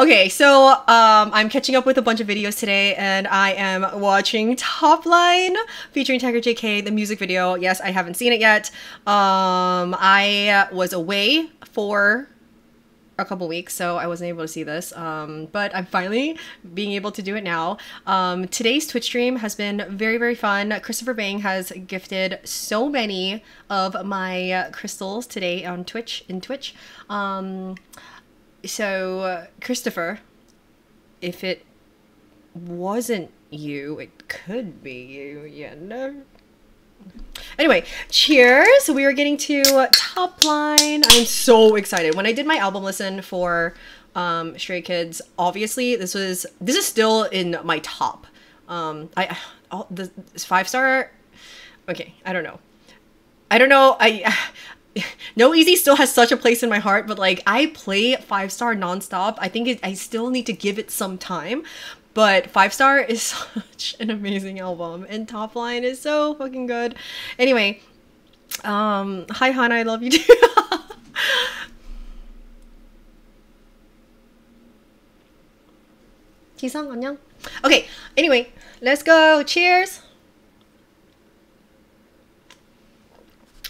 Okay, so um, I'm catching up with a bunch of videos today, and I am watching Top Line featuring Tiger JK, the music video. Yes, I haven't seen it yet. Um, I was away for a couple weeks, so I wasn't able to see this. Um, but I'm finally being able to do it now. Um, today's Twitch stream has been very, very fun. Christopher Bang has gifted so many of my crystals today on Twitch, in Twitch. Um, so, uh, Christopher, if it wasn't you, it could be you, you know? Anyway, cheers. We are getting to top line. I'm so excited. When I did my album listen for um, Stray Kids, obviously this was this is still in my top. Um, I all the five star. Okay, I don't know. I don't know. I no easy still has such a place in my heart but like i play five star nonstop i think it, i still need to give it some time but five star is such an amazing album and top line is so fucking good anyway um hi Hana, i love you too Okay, anyway, let's go. Cheers.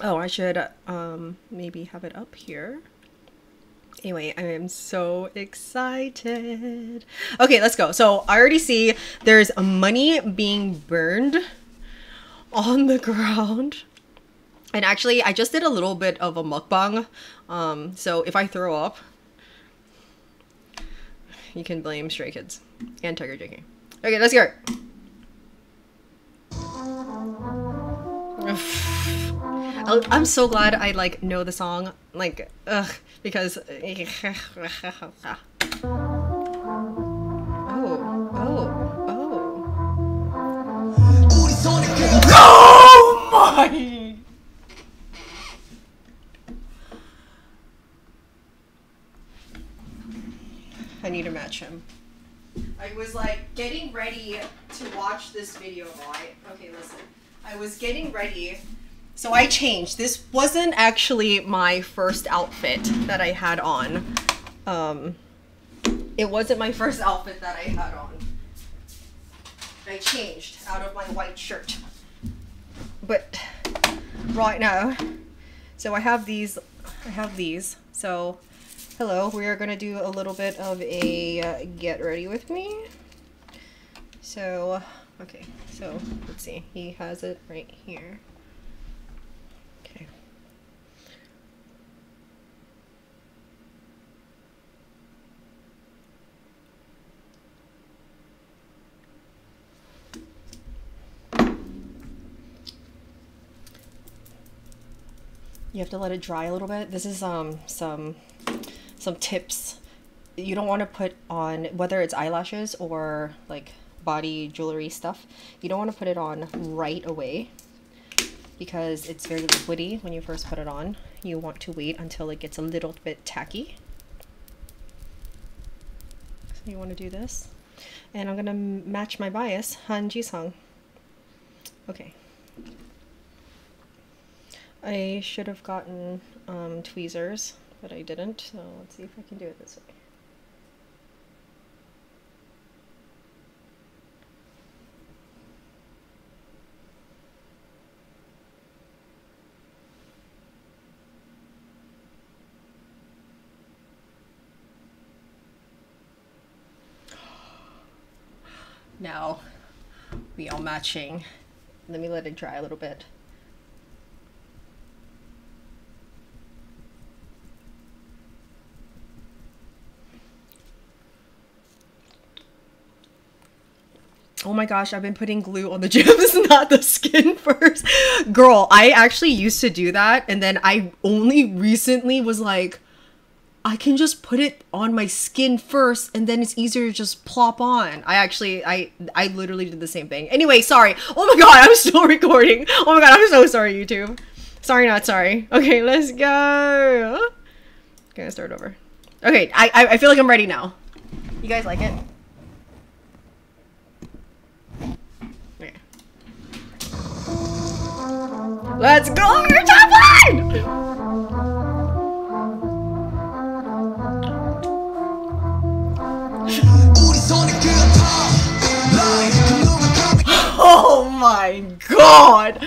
Oh, I should um maybe have it up here. Anyway, I am so excited. Okay, let's go. So I already see there's money being burned on the ground. And actually, I just did a little bit of a mukbang. Um, so if I throw up, you can blame Stray Kids and Tiger JK. Okay, let's go. I'm so glad I like know the song, like, ugh, because. Oh, oh, oh. Oh my! I need to match him. I was like getting ready to watch this video, right? Okay, listen. I was getting ready so I changed. This wasn't actually my first outfit that I had on. Um, it wasn't my first outfit that I had on. I changed out of my white shirt. But right now, so I have these, I have these. So hello, we are gonna do a little bit of a uh, get ready with me. So, okay, so let's see, he has it right here. You have to let it dry a little bit. This is um some some tips you don't want to put on whether it's eyelashes or like body jewelry stuff. You don't want to put it on right away because it's very liquidy when you first put it on. You want to wait until it gets a little bit tacky. So you want to do this. And I'm going to match my bias, Han Jisung. Okay. I should have gotten um, tweezers, but I didn't. So let's see if I can do it this way. Now we are matching. Let me let it dry a little bit. Oh my gosh, I've been putting glue on the gems, not the skin first. Girl, I actually used to do that and then I only recently was like, I can just put it on my skin first and then it's easier to just plop on. I actually, I, I literally did the same thing. Anyway, sorry. Oh my god, I'm still recording. Oh my god, I'm so sorry, YouTube. Sorry, not sorry. Okay, let's go. Okay, start over. Okay, I, I feel like I'm ready now. You guys like it? Let's go for top line! oh my god!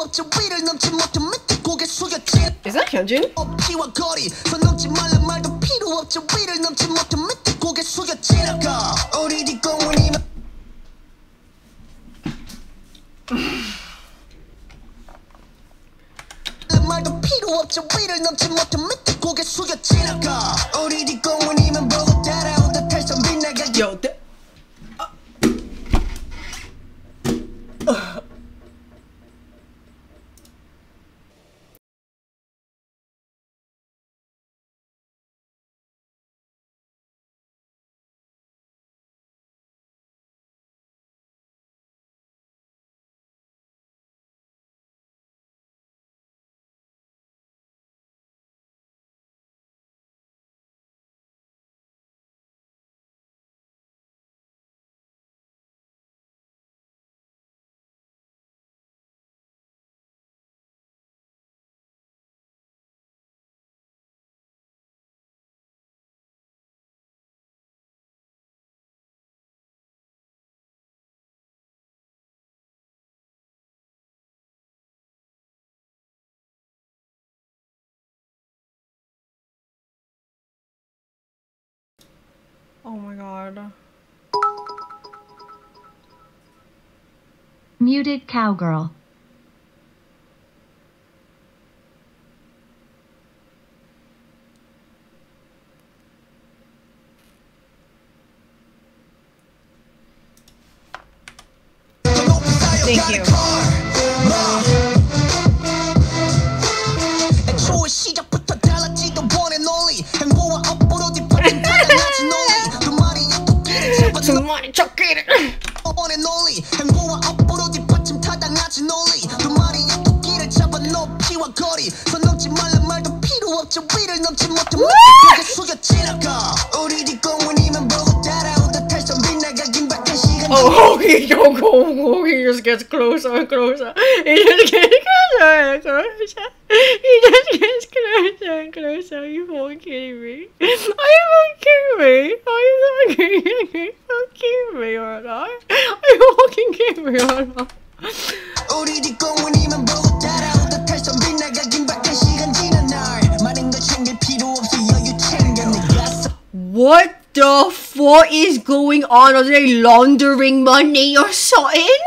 없죠. 위를 넘지 못한 밑에 고개 숙였지. 이상 현진 억지와 거리. 선 넘지 말란 말도 필요 없죠. 위를 넘지 못해 밑에 고개 숙여 지나가 우리 뒷공원이 말도 필요 없죠. 위를 넘지 못해 밑에 고개 숙여 지나가 우리 뒷공원이면 보고 따라오다. 탈선 빛나가 Yo, 아 Oh my god. Muted cowgirl. walk home, walk, he just gets closer and closer. He just gets closer and closer. He just gets closer and closer. Are you fucking me? Are you fucking me? Are you fucking me? Are you kidding me or not? Are you fucking me or not? What the fuck is going on? Are they laundering money or something?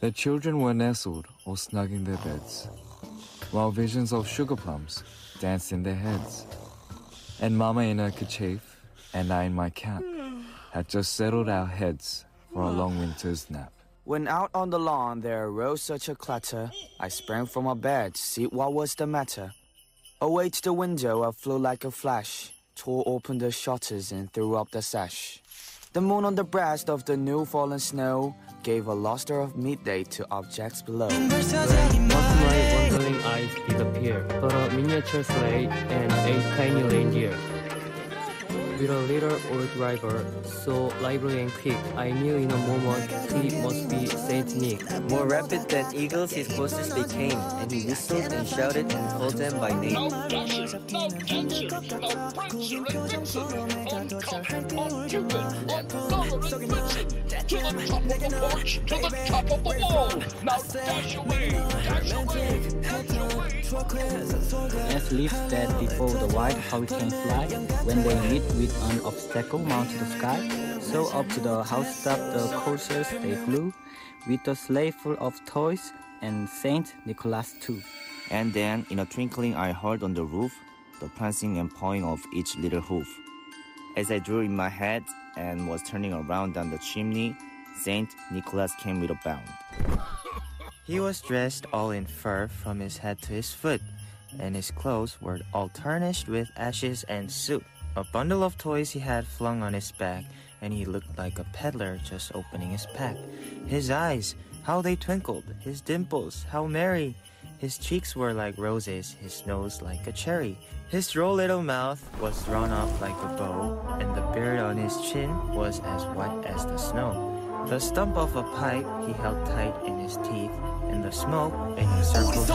The children were nestled or snug in their beds, while visions of sugar plums danced in their heads. And Mama in her kerchief and I in my cap had just settled our heads for a long winter's nap. When out on the lawn there arose such a clatter, I sprang from my bed to see what was the matter. Away to the window I flew like a flash, tore open the shutters and threw up the sash. The moon on the breast of the new fallen snow gave a luster of midday to objects below. Once my wandering eyes disappeared, but a miniature sleigh and a tiny reindeer. With a little old driver, so lively and quick, I knew in a moment he must be Saint Nick. More rapid than eagles, his posters they came, and he whistled and shouted and called them by name. As leaves that before the white hurricane fly, when they meet with an obstacle mount to the sky, so up to the housetop the coursers they flew, with a sleigh full of toys and Saint Nicholas too. And then, in a twinkling, I heard on the roof the prancing and pawing of each little hoof. As I drew in my head and was turning around down the chimney, Saint Nicholas came with a bound. He was dressed all in fur from his head to his foot, and his clothes were all tarnished with ashes and soot. A bundle of toys he had flung on his back, and he looked like a peddler just opening his pack. His eyes, how they twinkled, his dimples, how merry. His cheeks were like roses, his nose like a cherry. His droll little mouth was drawn up like a bow, and the beard on his chin was as white as the snow. The stump of a pipe he held tight in his teeth, and the smoke in his circles.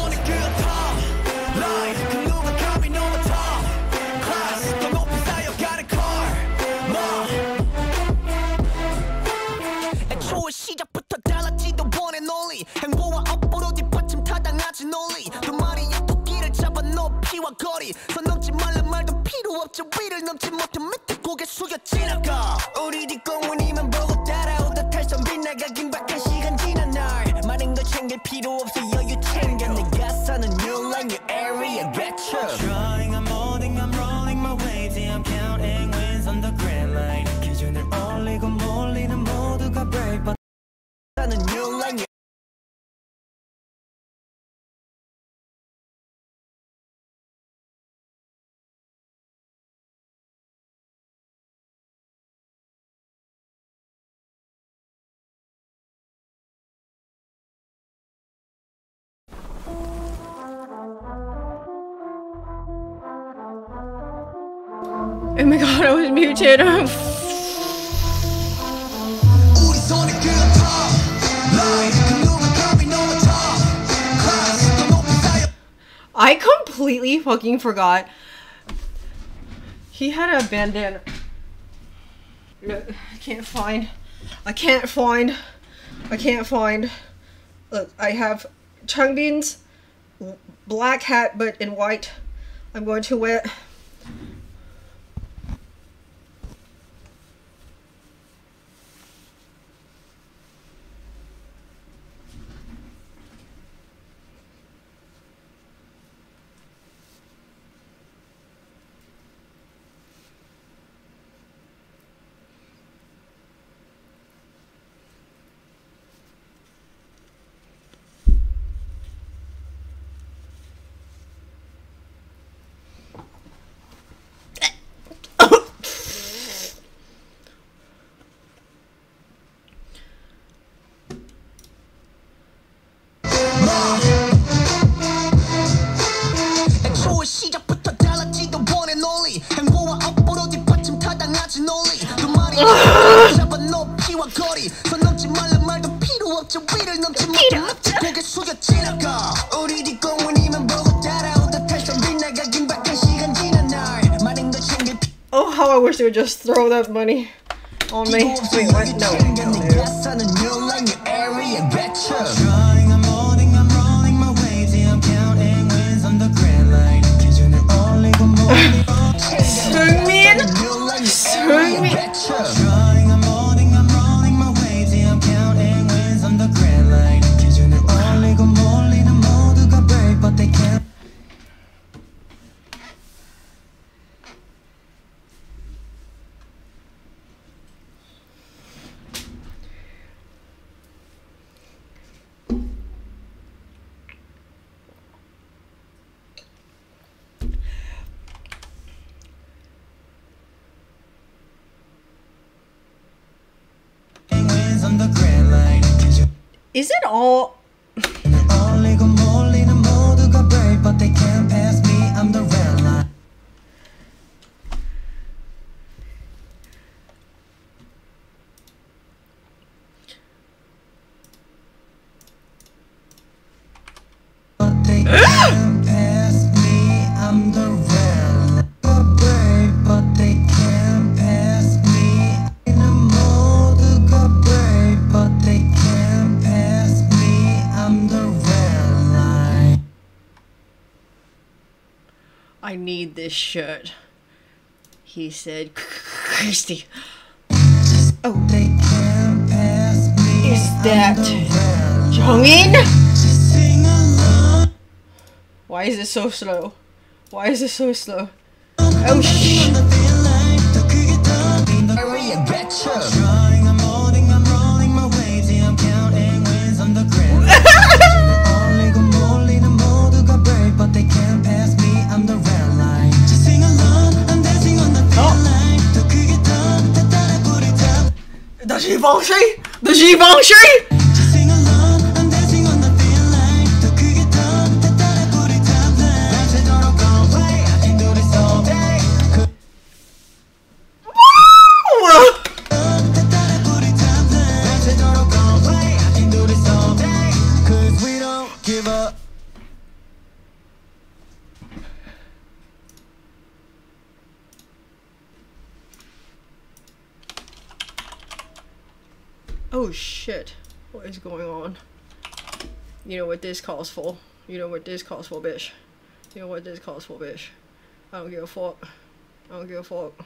Oh my god, I was muted. I completely fucking forgot. He had a bandana. Look, I can't find. I can't find. I can't find. Look, I have Changbin's black hat, but in white. I'm going to wear. how I wish they would just throw that money on me. Wait, what? No. is it all? I need this shirt. He said, Christy. Oh. Is that Jongin? Why is it so slow? Why is it so slow? Oh, shit. Givenchy? The Givenchy? You know what this calls for. You know what this calls for, bitch. You know what this calls for, bitch. I don't give a fuck. I don't give a fuck.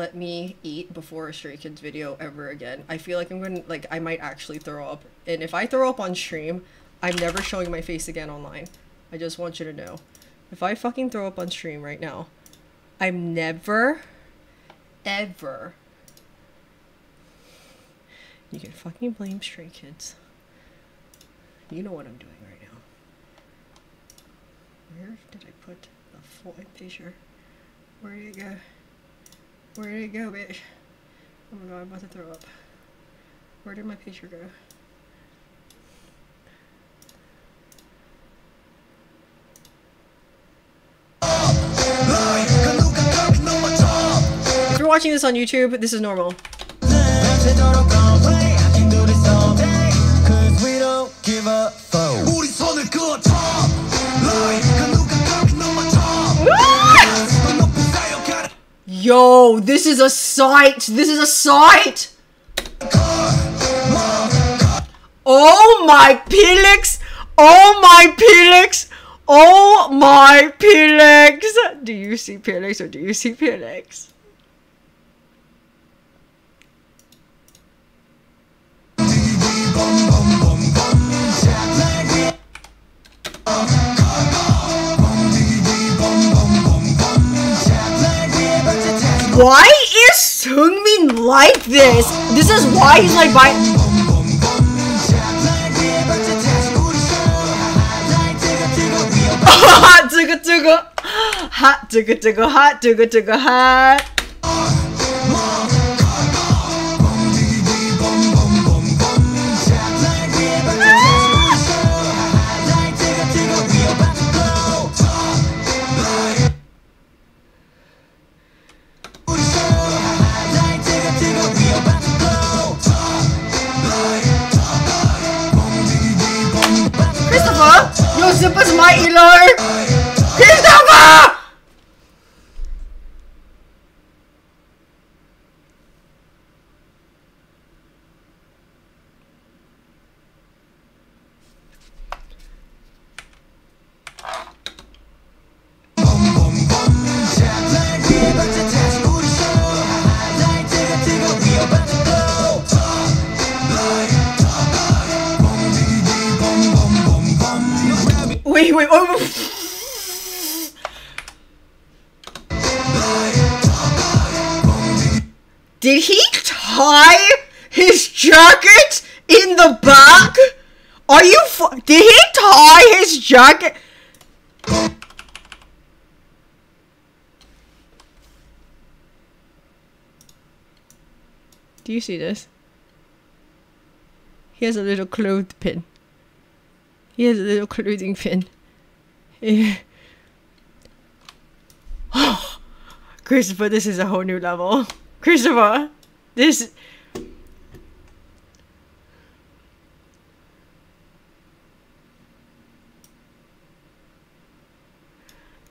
let me eat before a Stray Kids video ever again. I feel like I'm gonna, like, I might actually throw up. And if I throw up on stream, I'm never showing my face again online. I just want you to know. If I fucking throw up on stream right now, I'm never, ever. You can fucking blame Stray Kids. You know what I'm doing right now. Where did I put the full picture? Where did it go? Where did it go, bitch? Oh my god, I'm about to throw up. Where did my picture go? If you're watching this on YouTube, this is normal. give a fuck. Yo, this is a sight. This is a sight. Oh my Pelix! Oh my Pelix! Oh my Felix. Do you see Pelix or do you see Felix? Why is Seungmin like this? This is why he's like by. hot, digga, digga. Hot, digga, digga, hot, digga, digga, hot. Isa pa sa mga ilor! Christopher! Did he tie his jacket in the back? Are you? Did he tie his jacket? Do you see this? He has a little clothes pin. He has a little clothing pin. Christopher, this is a whole new level. Christopher, this.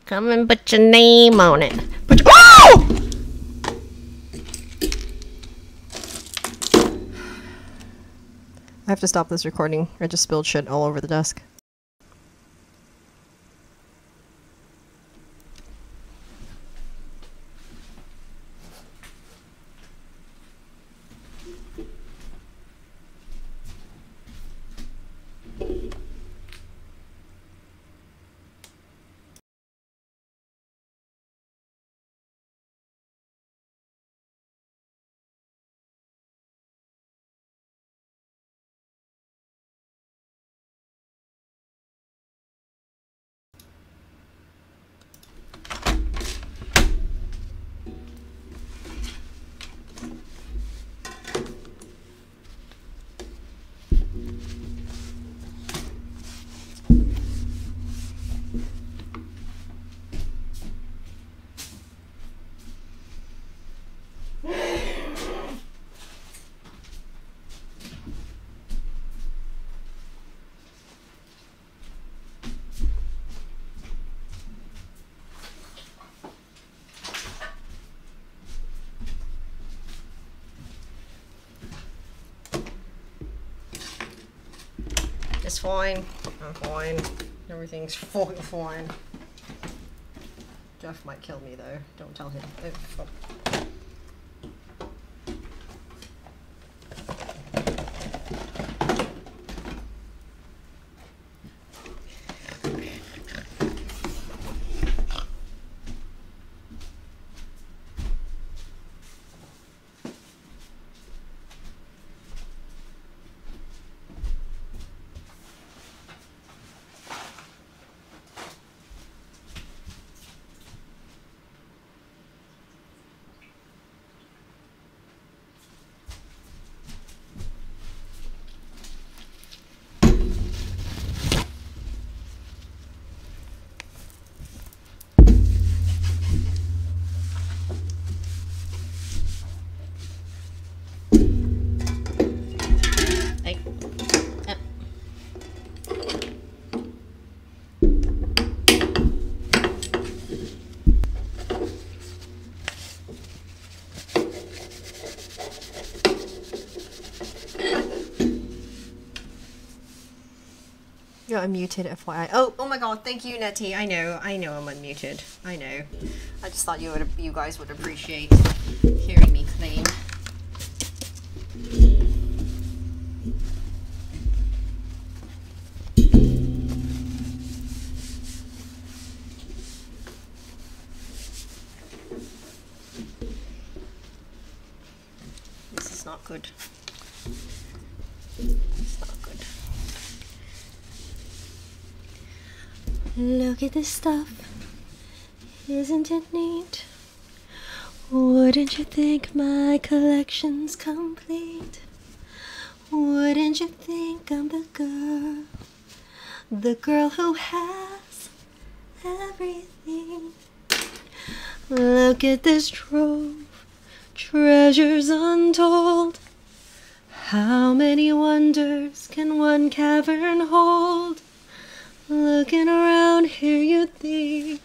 Come and put your name on it. Put your- oh! I have to stop this recording. I just spilled shit all over the desk. Fine. I'm fine. Everything's fucking fine. Jeff might kill me though. Don't tell him. Oh, unmuted, FYI. Oh, oh my god, thank you, Nettie. I know, I know I'm unmuted. I know. I just thought you would, you guys would appreciate hearing me clean. This stuff. Isn't it neat? Wouldn't you think my collection's complete? Wouldn't you think I'm the girl? The girl who has everything. Look at this trove, treasures untold. How many wonders can one cavern hold? Looking around here, you think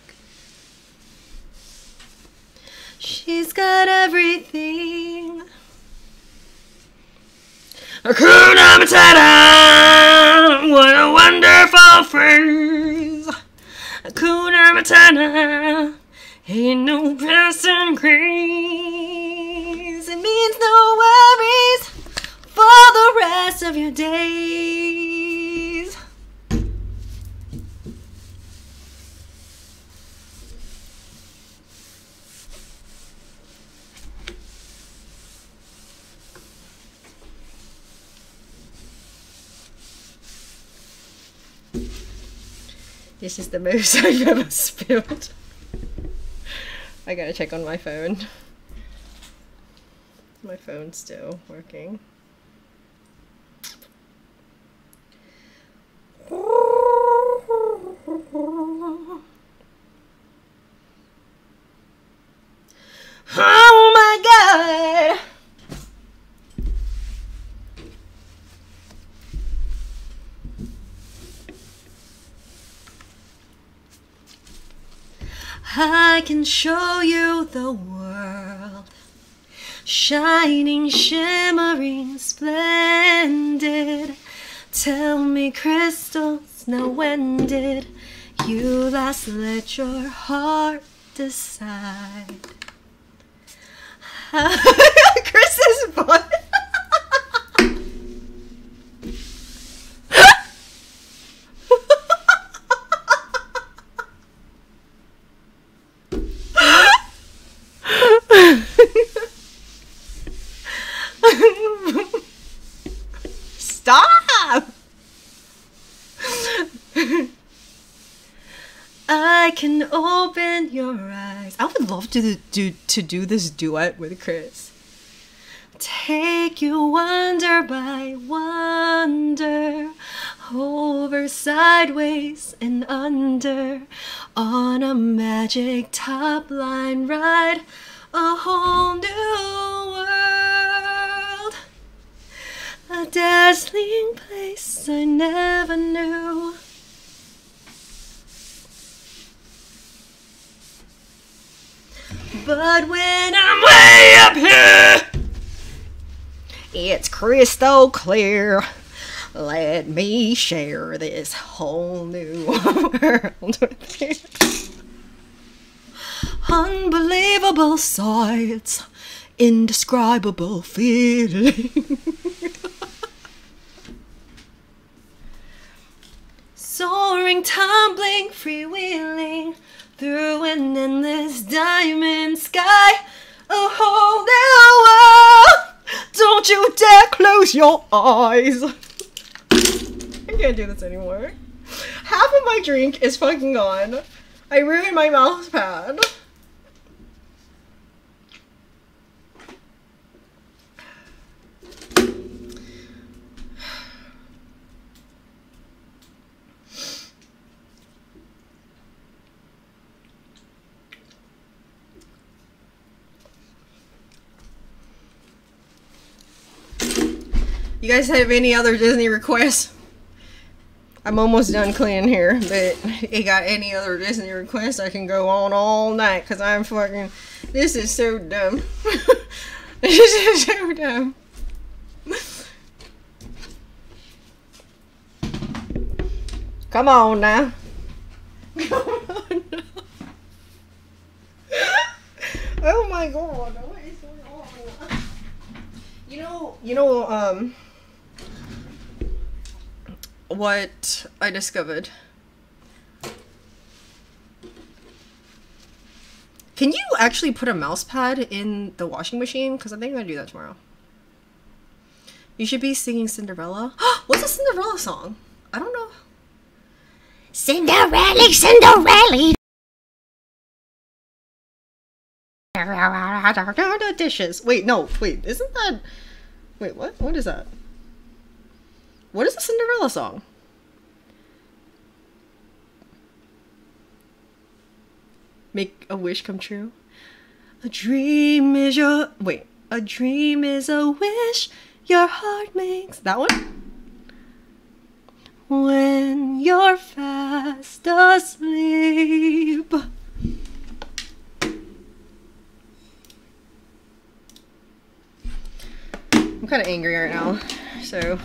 she's got everything. Hakuna Matata, what a wonderful phrase. Hakuna Matata, ain't no passing craze. It means no worries for the rest of your days. This is the most I've ever spilled. I gotta check on my phone. My phone's still working. Oh my god! Show you the world. Shining, shimmering, splendid. Tell me, crystals, now when did you last let your heart decide? Chris's voice. Stop! I can open your eyes. I would love to do to do this duet with Chris. Take you wonder by wonder, over, sideways, and under, on a magic top line ride, a whole new world. A dazzling place I never knew. But when I'm way up here, it's crystal clear. Let me share this whole new world with you. Unbelievable sights, indescribable feeling. Soaring, tumbling, freewheeling through an endless diamond sky. A whole new world. Don't you dare close your eyes. I can't do this anymore. Half of my drink is fucking gone. I ruined my mouse pad. You guys have any other Disney requests? I'm almost done cleaning here, but you got any other Disney requests? I can go on all night because I'm fucking. This is so dumb. this is so dumb. Come on now. Come on now. oh my god. What is going on? You know, you know, um, what I discovered. Can you actually put a mouse pad in the washing machine? Because I think I'm gonna do that tomorrow. You should be singing Cinderella. What's a Cinderella song? I don't know. Cinderella, Cinderella. Dishes. Wait, no, wait, isn't that. Wait, what? What is that? What is a Cinderella song? Make a wish come true? A dream is your. Wait. A dream is a wish your heart makes. That one? When you're fast asleep. I'm kind of angry right now, so.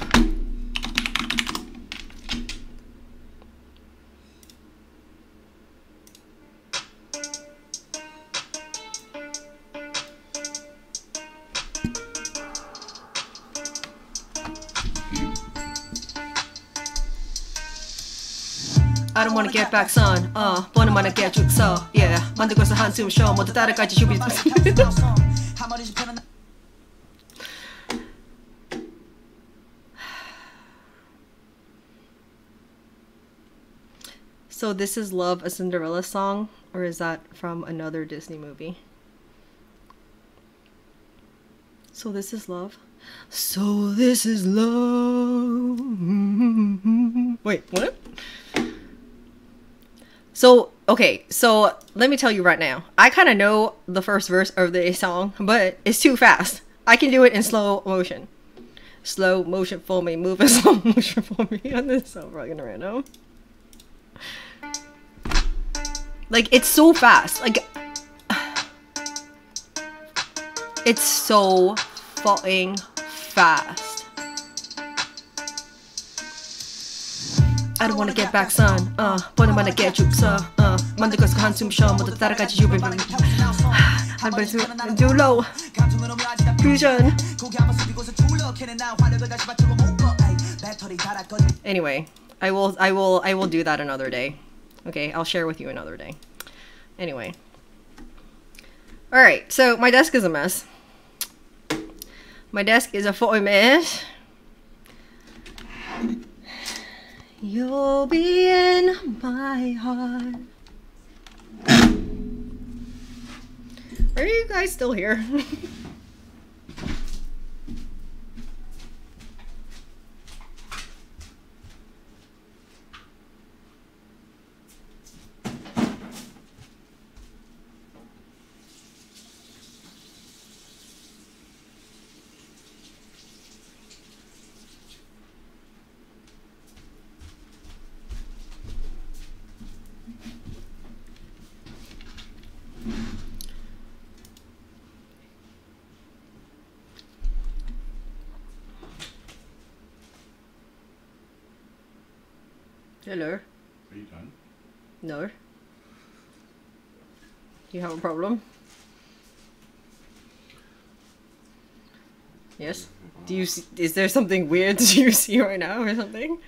I don't wanna get back son 어 보는 만한 게 죽서 yeah 만들고서 한숨 쉬어 모두 따라가지 슈비 So this is Love a Cinderella song or is that from another Disney movie? So this is love. So this is love. Wait, what? So, okay, so let me tell you right now. I kind of know the first verse of the song, but it's too fast. I can do it in slow motion. Slow motion for me, move in slow motion for me. And this is so fucking random. Like, it's so fast. Like, it's so fucking fast. I don't wanna get back son 어 보는 만에 깨죽서 어 만들고서 한숨 쉬어 모두 따라가지 유배 한 번수 too low fusion Anyway, I will I will I will do that another day. Okay, I'll share with you another day. Anyway. Alright, so my desk is a mess. My desk is a full mess. You'll be in my heart. Are you guys still here? Hello. Are you done? No. Do you have a problem? Yes. Do you see, is there something weird that you see right now or something?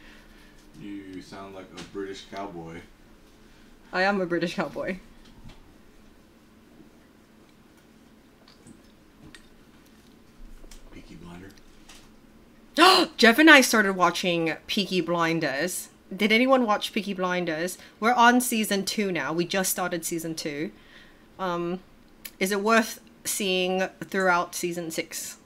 You sound like a British cowboy. I am a British cowboy. Peaky Blinder. Jeff and I started watching Peaky Blinders. Did anyone watch Peaky Blinders? We're on season two now. We just started season two. Um, is it worth seeing throughout season six?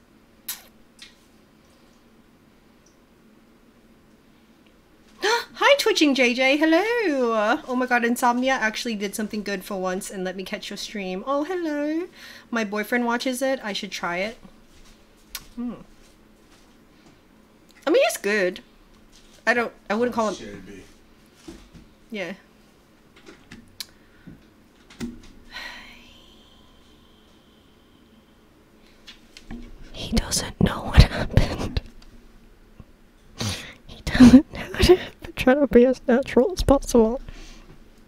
Hi, Twitching JJ. Hello. Oh my god, Insomnia actually did something good for once and let me catch your stream. Oh, hello. My boyfriend watches it. I should try it. Hmm. I mean, it's good. I don't. I wouldn't call it. Should be. Yeah. He doesn't know what happened. He doesn't know what happened try to be as natural as possible.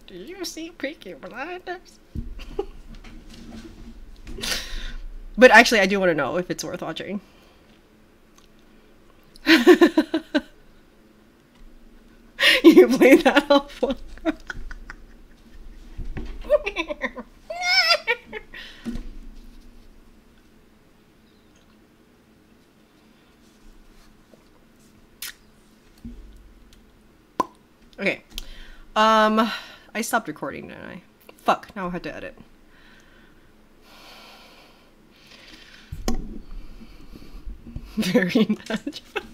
Do you see Peaky Blinders? but actually, I do want to know if it's worth watching. you played that off. okay. Um, I stopped recording, didn't I? Fuck, now I have to edit. Very natural.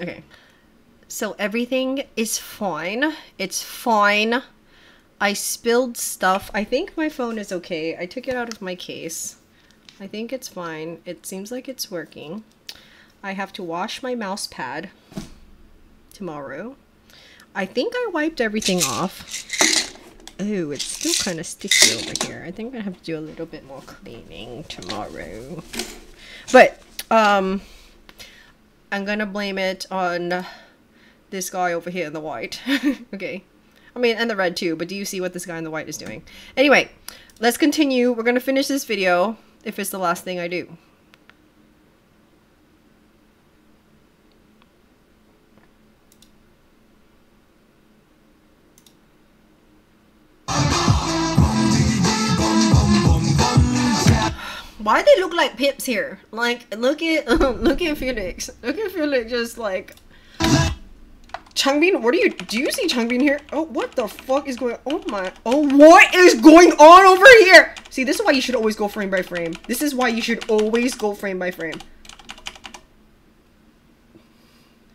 Okay. So everything is fine. It's fine. I spilled stuff. I think my phone is okay. I took it out of my case. I think it's fine. It seems like it's working. I have to wash my mouse pad tomorrow. I think I wiped everything off. Oh, it's still kind of sticky over here. I think I have to do a little bit more cleaning tomorrow. But, um, I'm gonna blame it on this guy over here in the white. okay. I mean, and the red too, but do you see what this guy in the white is doing? Anyway, let's continue. We're gonna finish this video if it's the last thing I do. Why they look like pips here? Like, look at look at Felix. Look at Felix just like Changbin, what are you do you see Changbin here? Oh, what the fuck is going Oh my Oh, what is going on over here? See, this is why you should always go frame by frame. This is why you should always go frame by frame.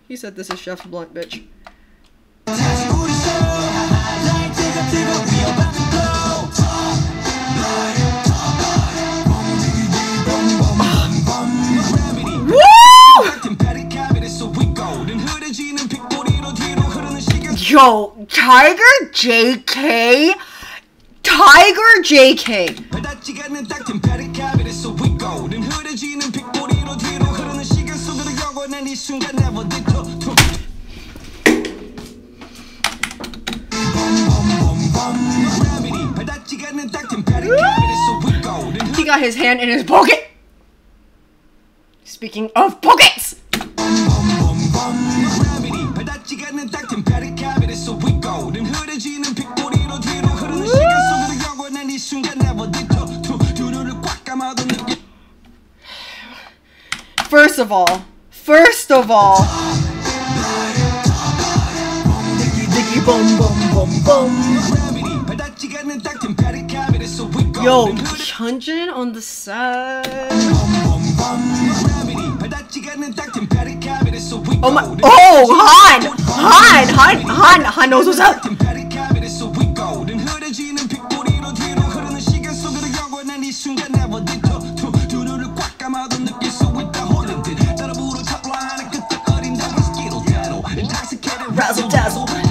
He said this is Chef's blunt, bitch. Yo, Tiger JK? Tiger JK. He got his hand in his pocket. Speaking of pockets. First of all, first of all, Diggy boom boom boom boom. Yo, Hyunjin on the side. Oh my! Oh, oh Han! Han! Han! Han! Han knows what's up. Razzle dazzle.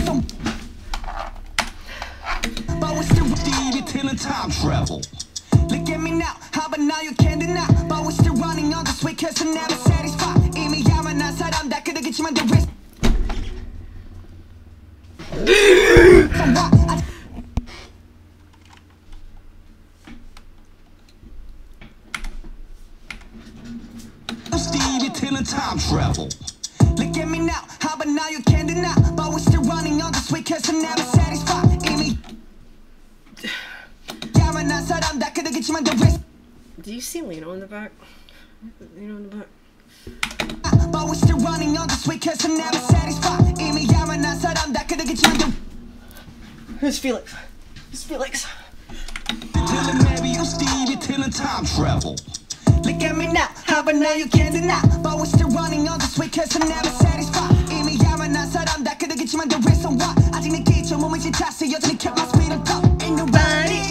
Stevie Tiller time travel. Look at me now. How about now you can't deny? But we're still running on this way cause I'm never satisfied. 이미 야만한 사람 다 그러겠지만 the rest Stevie Tiller time travel. Look at me now, how about now you can't deny? But we're still running on this way cause I'm never satisfied. Do you see Lee Know in the back? Lee Know in the back. Uh, but we're still running on this week cause I'm never satisfied 이미 야만 난 사람 다 그대겠지만 좀 Who's Felix? Who's Felix? Till the maybe you're Stevie till time travel Look at me now, how about now you can't deny But we're still running on this week cause I'm never satisfied 이미 야만 난 사람 다 그대겠지만 the reason why 아직 내 기초 몸이 지쳤어 여전히 kept my speed up. Ain't nobody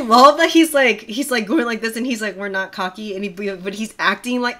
I love that he's like he's like going like this and he's like we're not cocky and he but he's acting like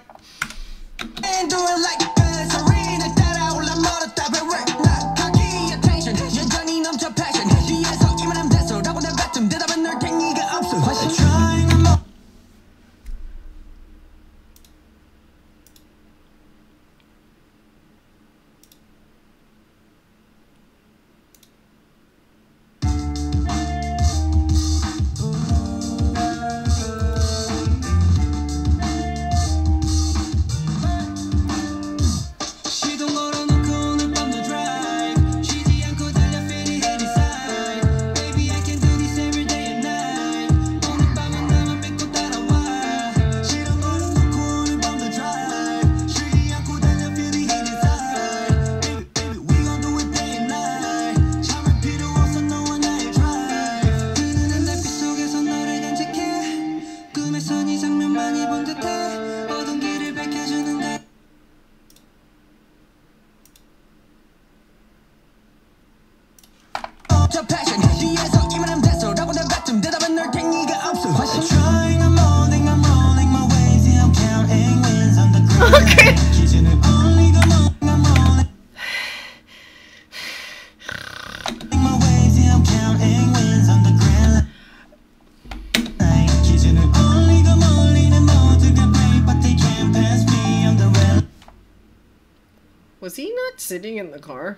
was he not sitting in the car?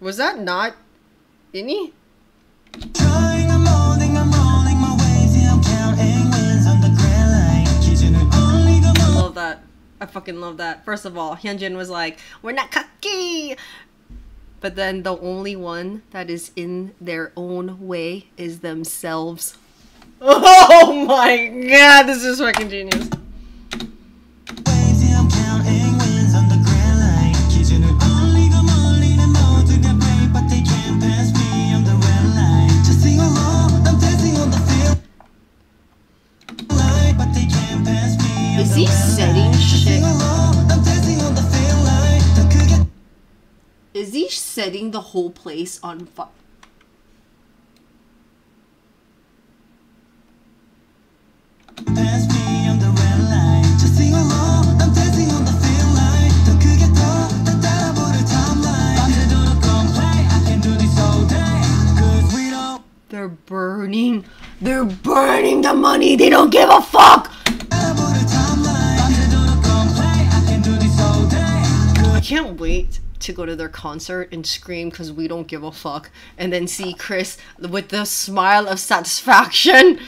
Was that not Innie? Love that. I fucking love that. First of all, Hyunjin was like, "We're not cocky," but then the only one that is in their own way is themselves. Oh my god, this is fucking genius. 록 complain. I can do this all day. 'Cause we don't They're burning. They're burning the money. They don't give a fuck. Can't wait to go to their concert and scream because we don't give a fuck, and then see Chris with the smile of satisfaction.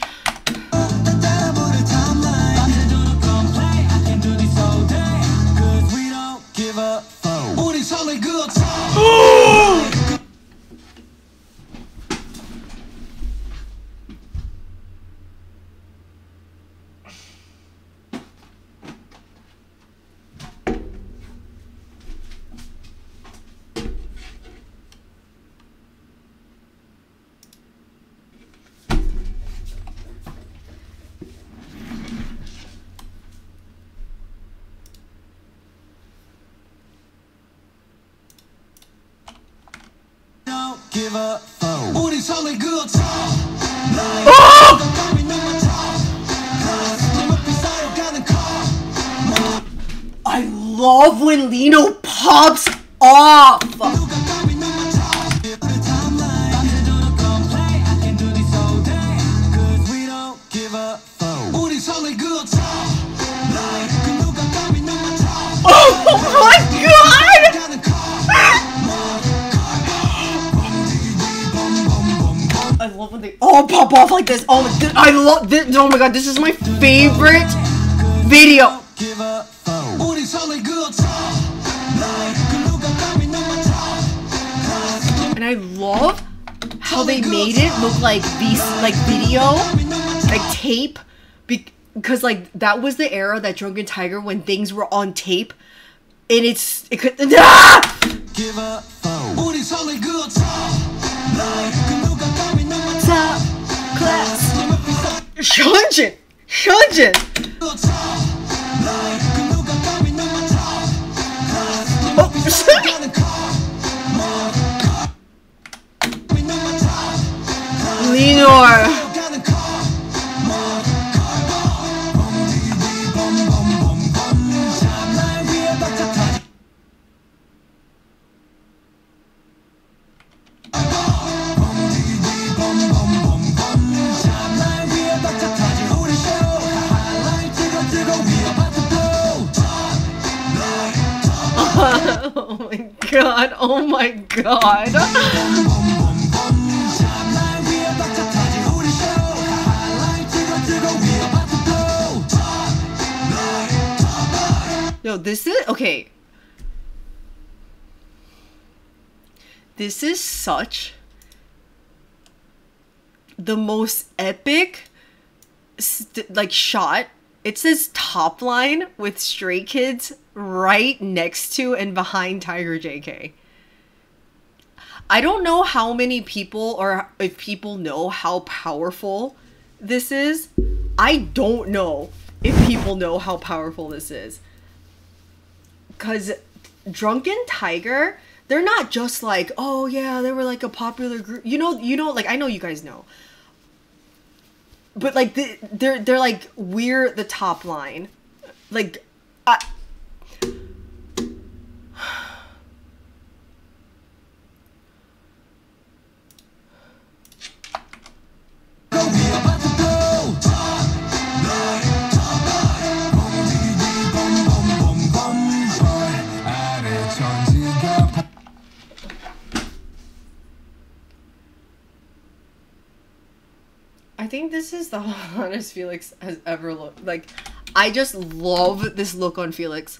give a only good time. Oh! I love when Lee Know pops off. they all pop off like this. Oh my, I love this. Oh my god, this is my favorite video. And I love how they made it look like these like video, like tape, because like that was the era that Drunken Tiger when things were on tape, and it's it could. Ah! Give up. Oh. Top class. Hyunjin! Oh, Lenore! Oh my god. Yo, this is okay. This is such the most epic like shot it says top line with Stray Kids right next to and behind Tiger JK. I don't know how many people or if people know how powerful this is. I don't know if people know how powerful this is. Cause Drunken Tiger, they're not just like, oh yeah, they were like a popular group. You know, you know, like I know you guys know. But like they're they're like we're the top line. Like I is the hottest Felix has ever looked. Like, I just love this look on Felix.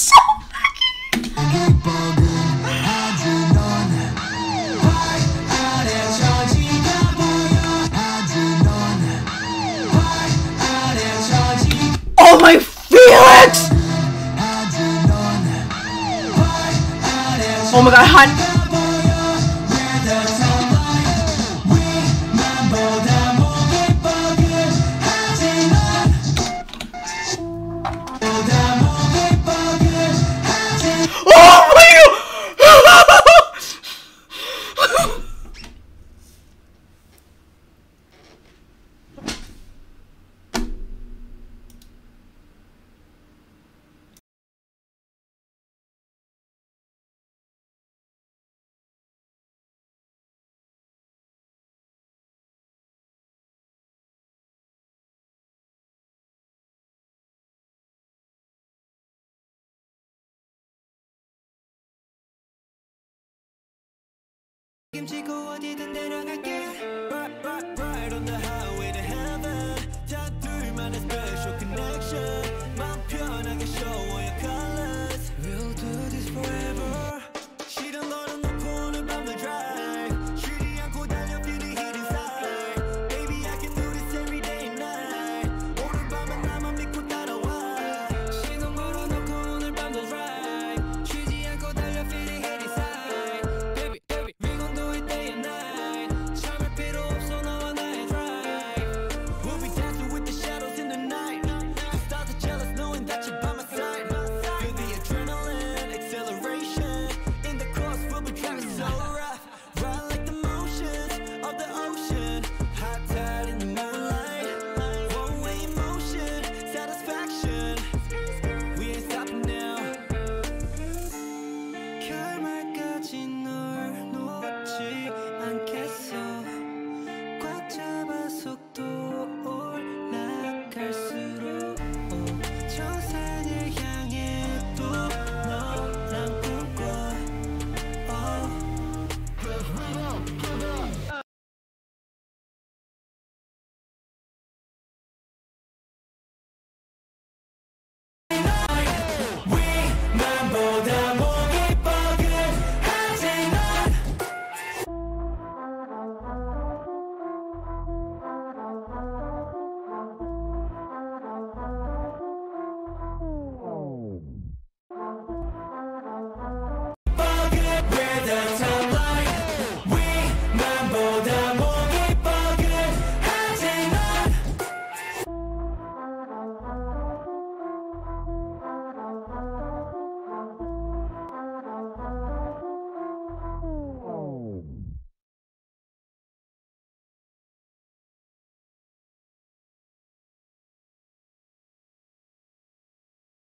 Murahan 책임지고 어디든 데려갈게.